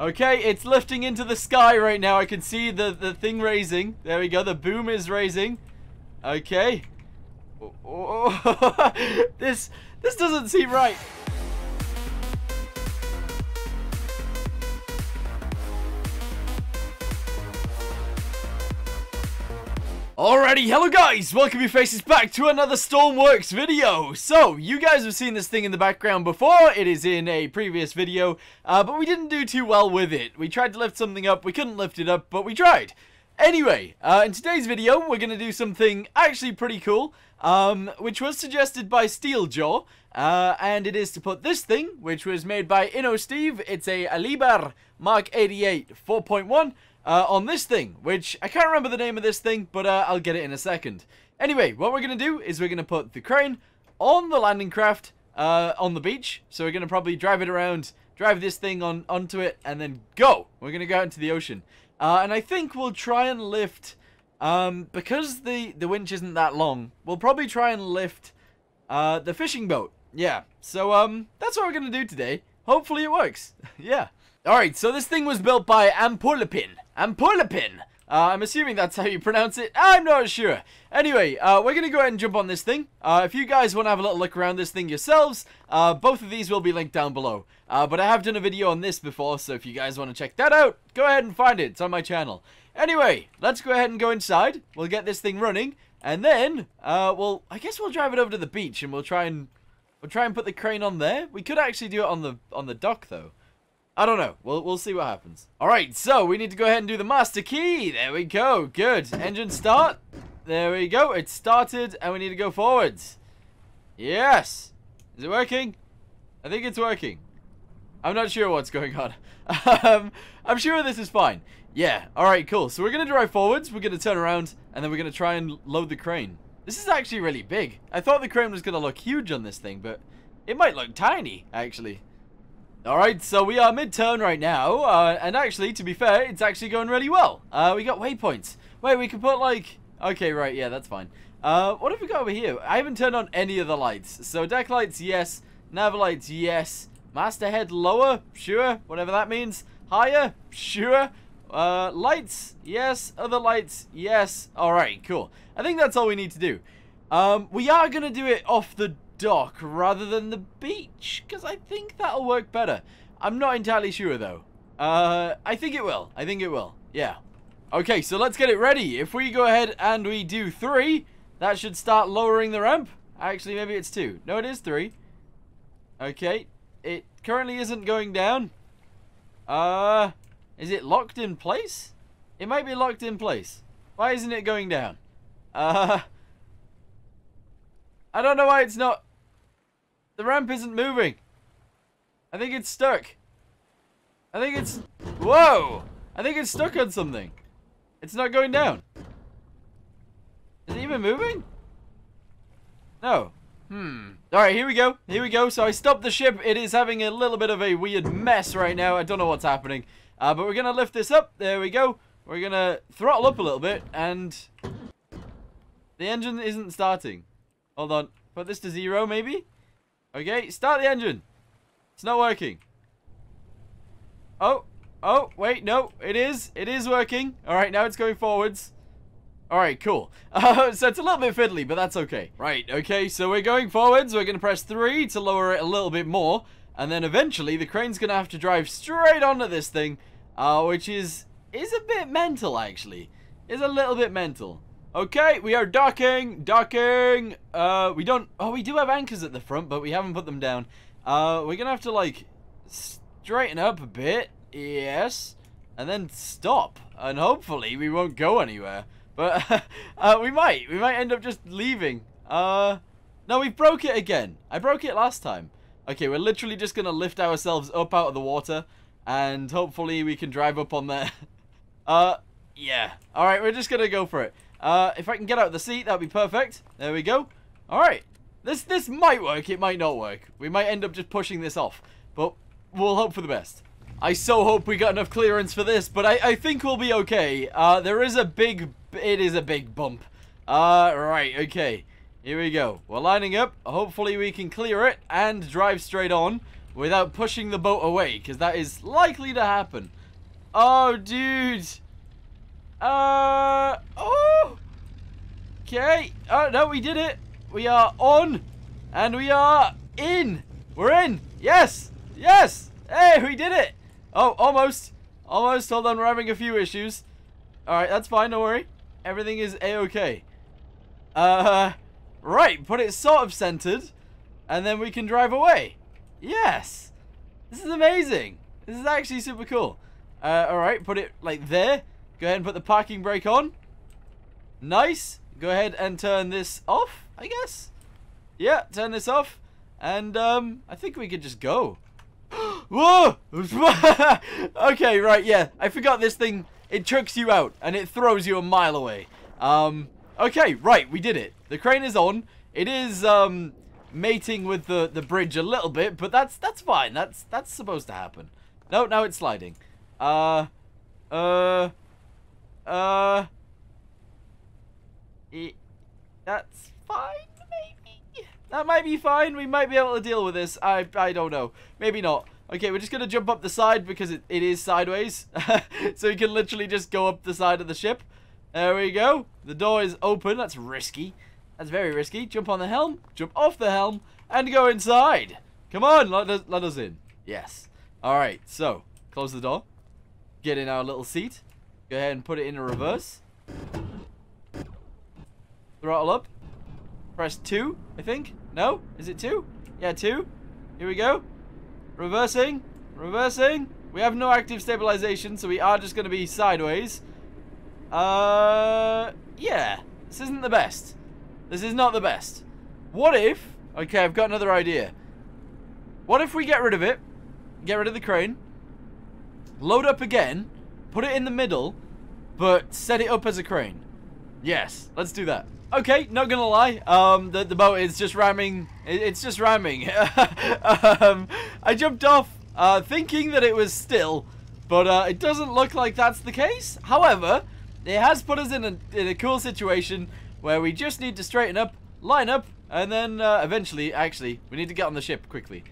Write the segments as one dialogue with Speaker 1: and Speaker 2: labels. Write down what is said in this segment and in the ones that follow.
Speaker 1: Okay, it's lifting into the sky right now. I can see the, the thing raising. There we go. The boom is raising. Okay. Oh, oh, oh this this doesn't seem right. Alrighty, hello guys! Welcome your faces back to another Stormworks video! So, you guys have seen this thing in the background before, it is in a previous video, uh, but we didn't do too well with it. We tried to lift something up, we couldn't lift it up, but we tried. Anyway, uh, in today's video, we're going to do something actually pretty cool, um, which was suggested by Steeljaw, uh, and it is to put this thing, which was made by InnoSteve, it's a Liebherr Mark 88 4.1, uh, on this thing, which I can't remember the name of this thing, but uh, I'll get it in a second. Anyway, what we're going to do is we're going to put the crane on the landing craft uh, on the beach. So we're going to probably drive it around, drive this thing on onto it, and then go. We're going to go out into the ocean. Uh, and I think we'll try and lift, um, because the, the winch isn't that long, we'll probably try and lift uh, the fishing boat. Yeah, so um, that's what we're going to do today. Hopefully it works. yeah. Alright, so this thing was built by Ampulipin. Ampulipin! Uh, I'm assuming that's how you pronounce it. I'm not sure. Anyway, uh, we're going to go ahead and jump on this thing. Uh, if you guys want to have a little look around this thing yourselves, uh, both of these will be linked down below. Uh, but I have done a video on this before, so if you guys want to check that out, go ahead and find it. It's on my channel. Anyway, let's go ahead and go inside. We'll get this thing running, and then, uh, well, I guess we'll drive it over to the beach, and we'll try and we'll try and put the crane on there. We could actually do it on the on the dock though. I don't know. We'll, we'll see what happens. Alright, so we need to go ahead and do the master key. There we go. Good. Engine start. There we go. It started and we need to go forwards. Yes. Is it working? I think it's working. I'm not sure what's going on. um, I'm sure this is fine. Yeah. Alright, cool. So we're going to drive forwards. We're going to turn around and then we're going to try and load the crane. This is actually really big. I thought the crane was going to look huge on this thing, but it might look tiny, actually. Alright, so we are mid-turn right now, uh, and actually, to be fair, it's actually going really well. Uh, we got waypoints. Wait, we can put like... Okay, right, yeah, that's fine. Uh, what have we got over here? I haven't turned on any of the lights. So deck lights, yes. Nav lights, yes. Masthead lower, sure, whatever that means. Higher, sure. Uh, lights, yes. Other lights, yes. Alright, cool. I think that's all we need to do. Um, we are going to do it off the dock rather than the beach, because I think that'll work better. I'm not entirely sure, though. Uh, I think it will. I think it will. Yeah. Okay, so let's get it ready. If we go ahead and we do three, that should start lowering the ramp. Actually, maybe it's two. No, it is three. Okay. It currently isn't going down. Uh, is it locked in place? It might be locked in place. Why isn't it going down? Uh, I don't know why it's not the ramp isn't moving. I think it's stuck. I think it's... Whoa! I think it's stuck on something. It's not going down. Is it even moving? No. Hmm. Alright, here we go. Here we go. So I stopped the ship. It is having a little bit of a weird mess right now. I don't know what's happening. Uh, but we're going to lift this up. There we go. We're going to throttle up a little bit. And the engine isn't starting. Hold on. Put this to zero, maybe? Okay, start the engine. It's not working. Oh, oh, wait, no, it is. It is working. All right, now it's going forwards. All right, cool. Uh, so it's a little bit fiddly, but that's okay. Right, okay, so we're going forwards. We're going to press 3 to lower it a little bit more. And then eventually, the crane's going to have to drive straight onto this thing, uh, which is is a bit mental, actually. Is a little bit mental. Okay, we are docking, docking. Uh, we don't, oh, we do have anchors at the front, but we haven't put them down. Uh, we're gonna have to, like, straighten up a bit. Yes. And then stop. And hopefully we won't go anywhere. But, uh, we might. We might end up just leaving. Uh, no, we broke it again. I broke it last time. Okay, we're literally just gonna lift ourselves up out of the water. And hopefully we can drive up on there. uh, yeah. Alright, we're just gonna go for it. Uh, if I can get out of the seat, that'd be perfect. There we go. Alright. This this might work, it might not work. We might end up just pushing this off. But we'll hope for the best. I so hope we got enough clearance for this, but I, I think we'll be okay. Uh, there is a big... It is a big bump. Uh, right, okay. Here we go. We're lining up. Hopefully we can clear it and drive straight on without pushing the boat away, because that is likely to happen. Oh, dude. Uh, oh. Okay. Oh, no, we did it. We are on, and we are in. We're in. Yes. Yes. Hey, we did it. Oh, almost. Almost. Hold on, we're having a few issues. Alright, that's fine, don't worry. Everything is a-okay. Uh, right, put it sort of centered, and then we can drive away. Yes! This is amazing. This is actually super cool. Uh, alright, put it like there. Go ahead and put the parking brake on. Nice. Go ahead and turn this off, I guess. Yeah, turn this off. And, um, I think we could just go. Whoa! okay, right, yeah. I forgot this thing it chucks you out and it throws you a mile away. Um, okay, right, we did it. The crane is on. It is um, mating with the, the bridge a little bit, but that's that's fine. That's that's supposed to happen. No, now it's sliding. Uh, uh, uh, it, that's fine, maybe? That might be fine. We might be able to deal with this. I, I don't know. Maybe not. Okay, we're just going to jump up the side because it, it is sideways. so you can literally just go up the side of the ship. There we go. The door is open. That's risky. That's very risky. Jump on the helm, jump off the helm, and go inside. Come on, let us, let us in. Yes. All right, so close the door. Get in our little seat. Go ahead and put it in a reverse. Throttle up. Press 2, I think. No? Is it 2? Yeah, 2. Here we go. Reversing. Reversing. We have no active stabilization, so we are just going to be sideways. Uh, yeah. This isn't the best. This is not the best. What if... Okay, I've got another idea. What if we get rid of it, get rid of the crane, load up again, put it in the middle, but set it up as a crane? Yes, let's do that. Okay, not gonna lie. Um, the, the boat is just ramming. It, it's just ramming. um, I jumped off uh, thinking that it was still, but uh, it doesn't look like that's the case. However, it has put us in a, in a cool situation where we just need to straighten up, line up, and then uh, eventually, actually, we need to get on the ship quickly.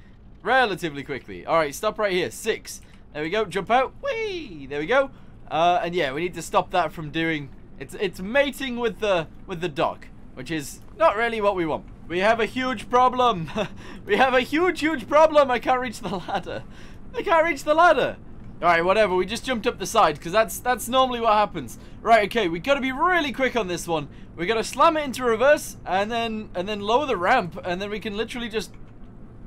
Speaker 1: Relatively quickly. Alright, stop right here. Six. There we go. Jump out. Whee! There we go. Uh, and yeah, we need to stop that from doing it's it's mating with the with the dock, which is not really what we want. We have a huge problem. we have a huge, huge problem. I can't reach the ladder. I can't reach the ladder. All right, whatever. We just jumped up the side because that's that's normally what happens. Right, okay. We got to be really quick on this one. We got to slam it into reverse and then and then lower the ramp and then we can literally just.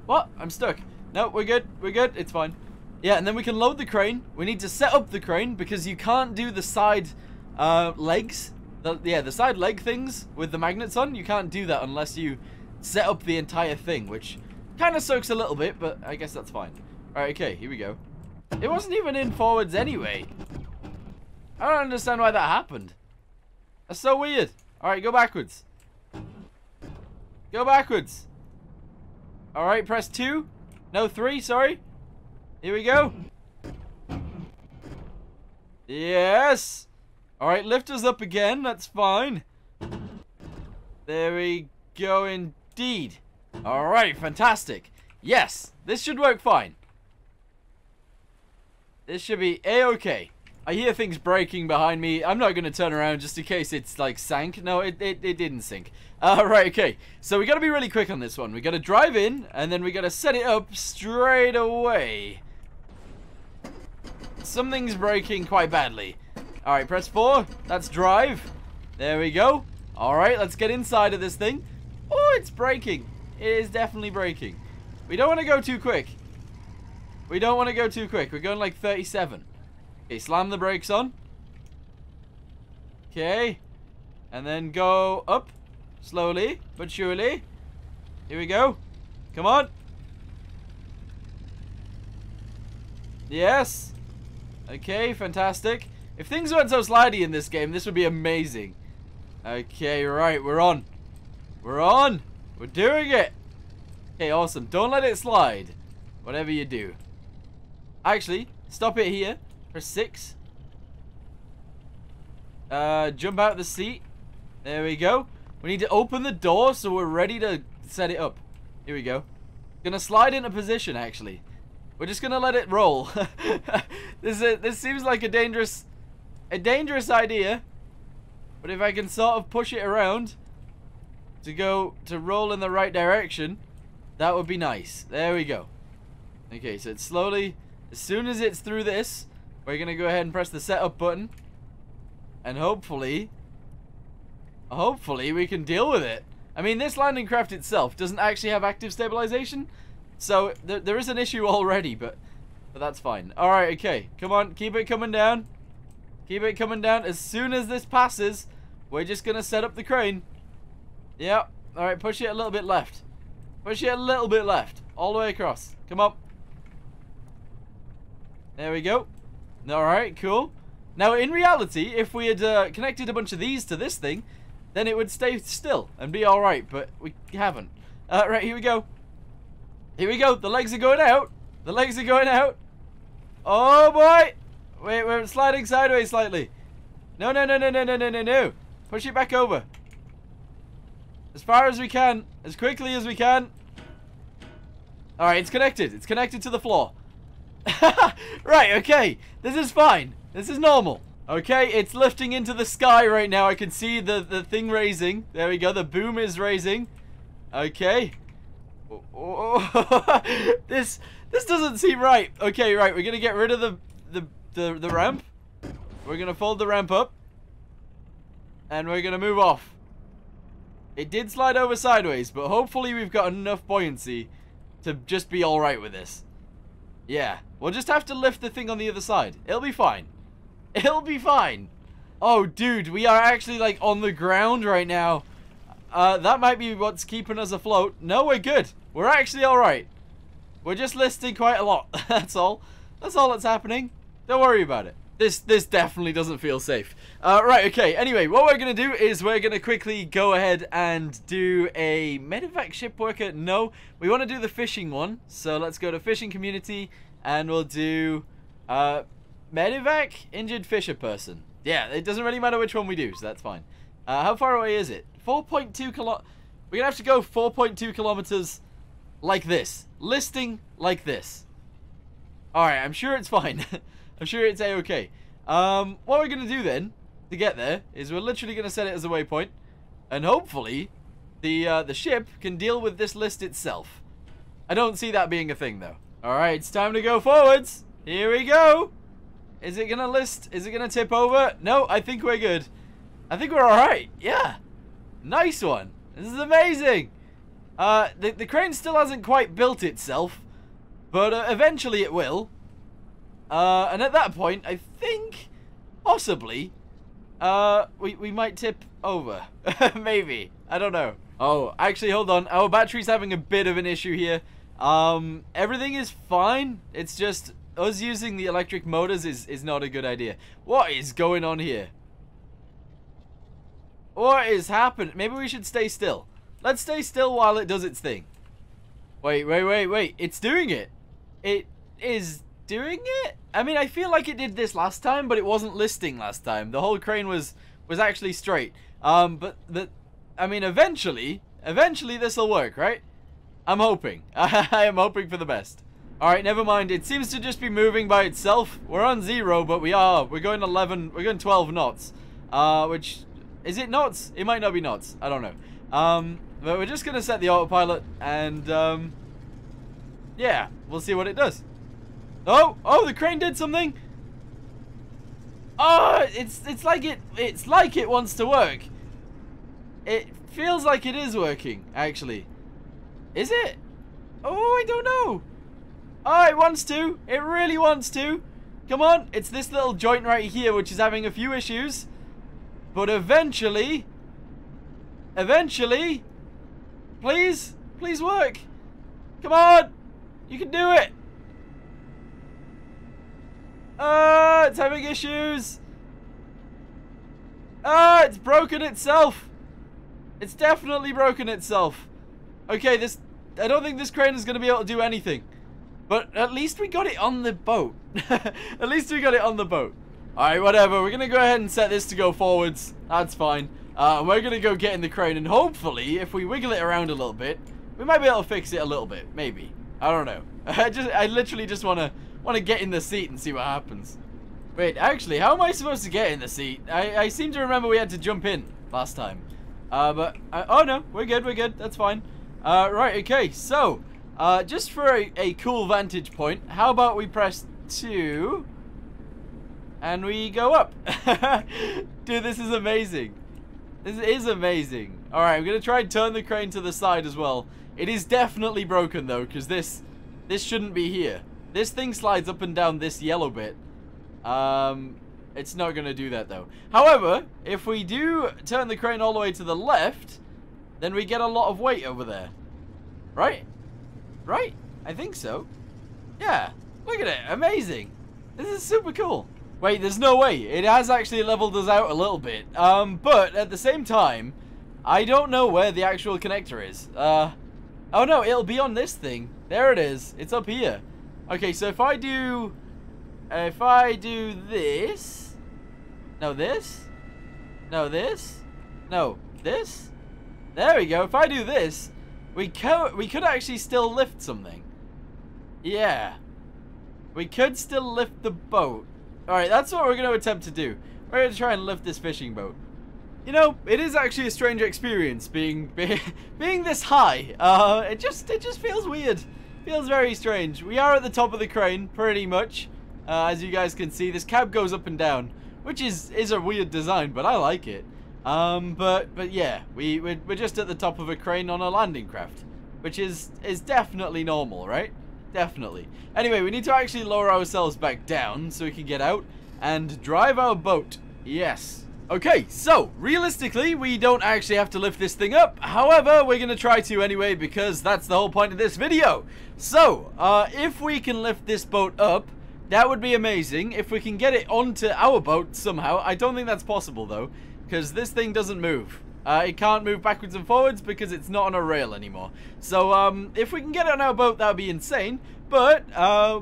Speaker 1: What? I'm stuck. No, we're good. We're good. It's fine. Yeah, and then we can load the crane. We need to set up the crane because you can't do the side uh, legs. The, yeah, the side leg things with the magnets on, you can't do that unless you set up the entire thing, which kind of soaks a little bit, but I guess that's fine. Alright, okay, here we go. It wasn't even in forwards anyway. I don't understand why that happened. That's so weird. Alright, go backwards. Go backwards. Alright, press 2. No, 3, sorry. Here we go. Yes. Alright, lift us up again. That's fine. There we go indeed. Alright, fantastic. Yes, this should work fine. This should be a-okay. I hear things breaking behind me. I'm not going to turn around just in case it's like sank. No, it, it, it didn't sink. Uh, right, okay. So we got to be really quick on this one. We got to drive in and then we got to set it up straight away. Something's breaking quite badly. Alright, press 4. That's drive. There we go. Alright, let's get inside of this thing. Oh, it's breaking. It is definitely breaking. We don't want to go too quick. We don't want to go too quick. We're going like 37. Okay, slam the brakes on. Okay. And then go up. Slowly, but surely. Here we go. Come on. Yes. Okay, fantastic. If things weren't so slidey in this game, this would be amazing. Okay, right, we're on. We're on. We're doing it. Okay, awesome. Don't let it slide. Whatever you do. Actually, stop it here. Press 6. Uh, jump out of the seat. There we go. We need to open the door so we're ready to set it up. Here we go. Gonna slide into position, actually. We're just gonna let it roll. this is, this seems like a dangerous a dangerous idea. But if I can sort of push it around to go to roll in the right direction, that would be nice. There we go. Okay, so it's slowly as soon as it's through this, we're gonna go ahead and press the setup button. And hopefully hopefully we can deal with it. I mean, this landing craft itself doesn't actually have active stabilization, so th there is an issue already, but, but that's fine. Alright, okay. Come on, keep it coming down. Keep it coming down. As soon as this passes, we're just going to set up the crane. Yep. Alright, push it a little bit left. Push it a little bit left. All the way across. Come on. There we go. Alright, cool. Now, in reality, if we had uh, connected a bunch of these to this thing, then it would stay still and be alright, but we haven't. Uh, right, here we go. Here we go. The legs are going out. The legs are going out. Oh, boy. Wait, we're sliding sideways slightly. No, no, no, no, no, no, no, no, no. Push it back over. As far as we can. As quickly as we can. Alright, it's connected. It's connected to the floor. right, okay. This is fine. This is normal. Okay, it's lifting into the sky right now. I can see the, the thing raising. There we go. The boom is raising. Okay. this this doesn't seem right. Okay, right. We're gonna get rid of the the the, ramp. We're gonna fold the ramp up, and we're gonna move off. It did slide over sideways, but hopefully we've got enough buoyancy to just be all right with this. Yeah, we'll just have to lift the thing on the other side. It'll be fine. It'll be fine. Oh, dude, we are actually like on the ground right now. Uh, that might be what's keeping us afloat. No, we're good. We're actually alright. We're just listing quite a lot. that's all. That's all that's happening. Don't worry about it. This this definitely doesn't feel safe. Uh, right, okay. Anyway, what we're going to do is we're going to quickly go ahead and do a medevac ship worker. No, we want to do the fishing one. So let's go to fishing community and we'll do uh, medevac injured fisher person. Yeah, it doesn't really matter which one we do, so that's fine. Uh, how far away is it? 4.2 kilo... We're going to have to go 4.2 kilometers like this. Listing like this. Alright, I'm sure it's fine. I'm sure it's a-okay. Um, what we're going to do then, to get there, is we're literally going to set it as a waypoint. And hopefully, the, uh, the ship can deal with this list itself. I don't see that being a thing, though. Alright, it's time to go forwards. Here we go. Is it going to list? Is it going to tip over? No, I think we're good. I think we're alright. Yeah. Nice one. This is amazing. Uh, the, the crane still hasn't quite built itself, but uh, eventually it will. Uh, and at that point, I think, possibly, uh, we, we might tip over. Maybe. I don't know. Oh, actually, hold on. Our battery's having a bit of an issue here. Um, everything is fine. It's just us using the electric motors is, is not a good idea. What is going on here? What is happening? Maybe we should stay still. Let's stay still while it does its thing. Wait, wait, wait, wait. It's doing it. It is doing it? I mean, I feel like it did this last time, but it wasn't listing last time. The whole crane was was actually straight. Um, but, but I mean, eventually, eventually this will work, right? I'm hoping. I am hoping for the best. Alright, never mind. It seems to just be moving by itself. We're on zero, but we are. We're going 11, we're going 12 knots. Uh, which is it knots? It might not be knots. I don't know. Um, but we're just going to set the autopilot and, um, yeah, we'll see what it does. Oh, oh, the crane did something. Oh, it's, it's like it, it's like it wants to work. It feels like it is working, actually. Is it? Oh, I don't know. Oh, it wants to. It really wants to. Come on. It's this little joint right here which is having a few issues. But eventually, eventually, please, please work. Come on. You can do it. Ah, it's having issues. Ah, it's broken itself. It's definitely broken itself. Okay, this... I don't think this crane is going to be able to do anything. But at least we got it on the boat. at least we got it on the boat. Alright, whatever. We're going to go ahead and set this to go forwards. That's fine. Uh, we're going to go get in the crane. And hopefully, if we wiggle it around a little bit, we might be able to fix it a little bit. Maybe. I don't know. I just, I literally just want to, want to get in the seat and see what happens. Wait, actually, how am I supposed to get in the seat? I, I seem to remember we had to jump in last time. Uh, but, uh, oh no, we're good, we're good, that's fine. Uh, right, okay, so, uh, just for a, a cool vantage point, how about we press 2, and we go up. Dude, this is amazing. This is amazing. Alright, I'm going to try and turn the crane to the side as well. It is definitely broken, though, because this, this shouldn't be here. This thing slides up and down this yellow bit. Um, it's not going to do that, though. However, if we do turn the crane all the way to the left, then we get a lot of weight over there. Right? Right? I think so. Yeah. Look at it. Amazing. This is super cool. Wait, there's no way. It has actually leveled us out a little bit. Um, but at the same time, I don't know where the actual connector is. Uh, oh no, it'll be on this thing. There it is. It's up here. Okay, so if I do, if I do this, no this, no this, no this, there we go. If I do this, we could we could actually still lift something. Yeah, we could still lift the boat. Alright, that's what we're going to attempt to do. We're going to try and lift this fishing boat. You know, it is actually a strange experience being be, being this high. Uh, it just it just feels weird. Feels very strange. We are at the top of the crane, pretty much. Uh, as you guys can see, this cab goes up and down, which is is a weird design, but I like it. Um, but but yeah, we we're, we're just at the top of a crane on a landing craft, which is is definitely normal, right? Definitely. Anyway, we need to actually lower ourselves back down so we can get out and drive our boat. Yes. Okay, so, realistically, we don't actually have to lift this thing up. However, we're going to try to anyway because that's the whole point of this video. So, uh, if we can lift this boat up, that would be amazing. If we can get it onto our boat somehow. I don't think that's possible, though, because this thing doesn't move. Uh, it can't move backwards and forwards because it's not on a rail anymore. So um, if we can get it on our boat, that would be insane. But uh,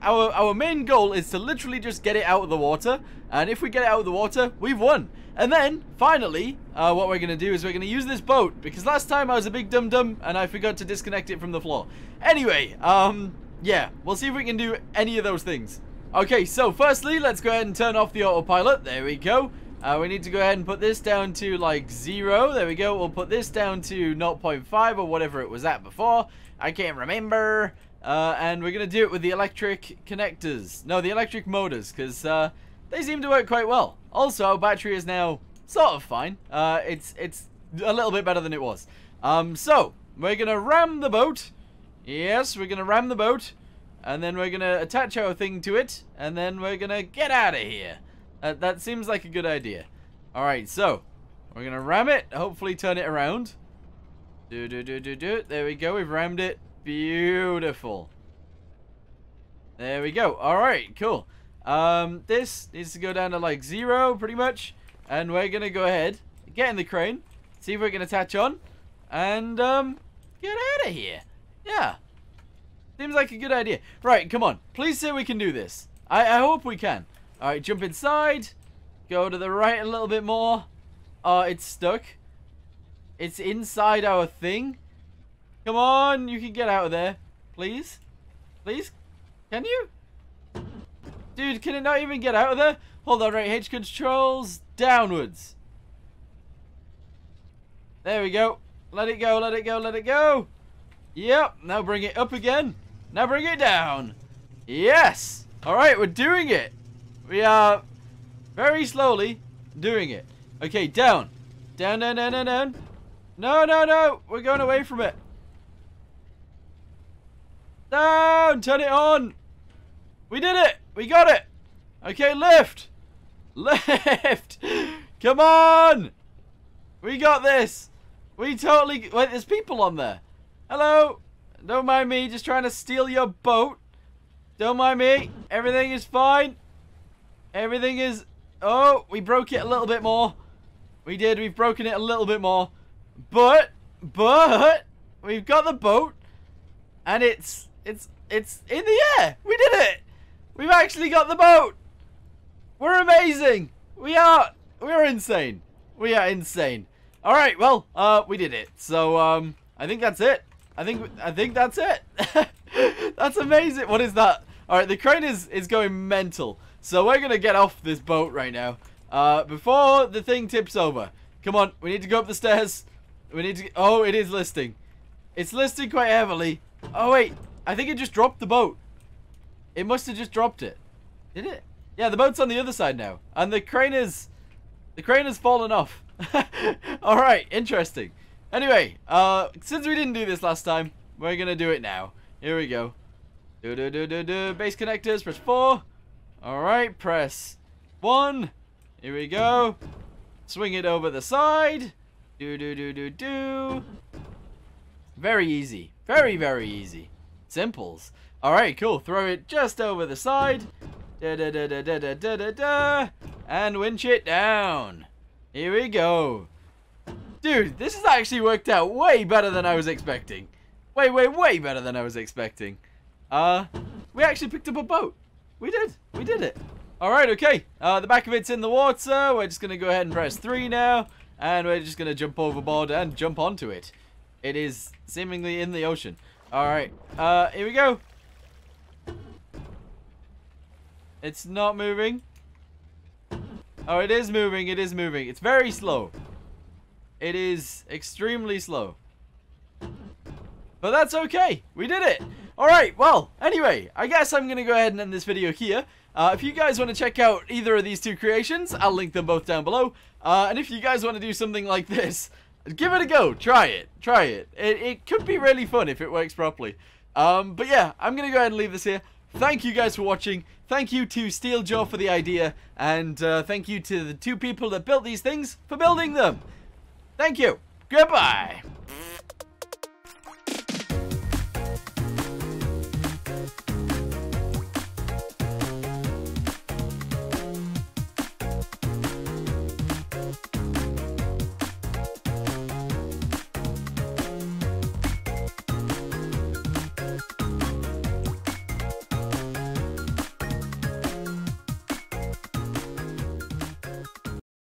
Speaker 1: our, our main goal is to literally just get it out of the water. And if we get it out of the water, we've won. And then, finally, uh, what we're going to do is we're going to use this boat. Because last time I was a big dum-dum and I forgot to disconnect it from the floor. Anyway, um, yeah, we'll see if we can do any of those things. Okay, so firstly, let's go ahead and turn off the autopilot. There we go. Uh, we need to go ahead and put this down to like zero. There we go. We'll put this down to 0.5 or whatever it was at before. I can't remember. Uh, and we're going to do it with the electric connectors. No, the electric motors, because uh, they seem to work quite well. Also, our battery is now sort of fine. Uh, it's, it's a little bit better than it was. Um, so, we're going to ram the boat. Yes, we're going to ram the boat. And then we're going to attach our thing to it. And then we're going to get out of here. Uh, that seems like a good idea. Alright, so, we're going to ram it, hopefully turn it around. Do, do, do, do, do. There we go, we've rammed it. Beautiful. There we go. Alright, cool. Um, this needs to go down to like zero, pretty much. And we're going to go ahead, get in the crane, see if we can attach on, and, um, get out of here. Yeah. Seems like a good idea. Right, come on. Please say we can do this. I, I hope we can. Alright, jump inside. Go to the right a little bit more. Oh, it's stuck. It's inside our thing. Come on, you can get out of there. Please? Please? Can you? Dude, can it not even get out of there? Hold on, right, H controls downwards. There we go. Let it go, let it go, let it go. Yep, now bring it up again. Now bring it down. Yes. All right, we're doing it. We are very slowly doing it. Okay, down. Down, down, down, down, down. No, no, no. We're going away from it. Down. Turn it on. We did it. We got it. Okay, lift. Lift. Come on. We got this. We totally... Wait, there's people on there. Hello. Don't mind me. Just trying to steal your boat. Don't mind me. Everything is fine. Everything is... Oh, we broke it a little bit more. We did. We've broken it a little bit more. But, but, we've got the boat. And it's, it's, it's in the air. We did it. We've actually got the boat. We're amazing. We are, we're insane. We are insane. All right, well, uh, we did it. So, um, I think that's it. I think I think that's it. that's amazing. What is that? All right, the crane is is going mental. So we're going to get off this boat right now. Uh, before the thing tips over. Come on, we need to go up the stairs. We need to... Oh, it is listing. It's listing quite heavily. Oh, wait. I think it just dropped the boat. It must have just dropped it. Did it? Yeah, the boat's on the other side now. And the crane is... The crane has fallen off. Alright, interesting. Anyway, uh, since we didn't do this last time, we're going to do it now. Here we go. Do, do, do, do, do. Base connectors, press 4. Alright, press. One. Here we go. Swing it over the side. Do, do, do, do, do. Very easy. Very, very easy. Simples. Alright, cool. Throw it just over the side. Da, da, da, da, da, da, da, da, da. And winch it down. Here we go. Dude, this has actually worked out way better than I was expecting. Way, way, way better than I was expecting. Uh, we actually picked up a boat. We did. We did it. All right, okay. Uh, the back of it's in the water. We're just going to go ahead and press 3 now. And we're just going to jump overboard and jump onto it. It is seemingly in the ocean. All right. Uh, here we go. It's not moving. Oh, it is moving. It is moving. It's very slow. It is extremely slow. But that's okay. We did it. Alright, well, anyway, I guess I'm going to go ahead and end this video here. Uh, if you guys want to check out either of these two creations, I'll link them both down below. Uh, and if you guys want to do something like this, give it a go. Try it. Try it. It, it could be really fun if it works properly. Um, but yeah, I'm going to go ahead and leave this here. Thank you guys for watching. Thank you to Steeljaw for the idea. And uh, thank you to the two people that built these things for building them. Thank you. Goodbye.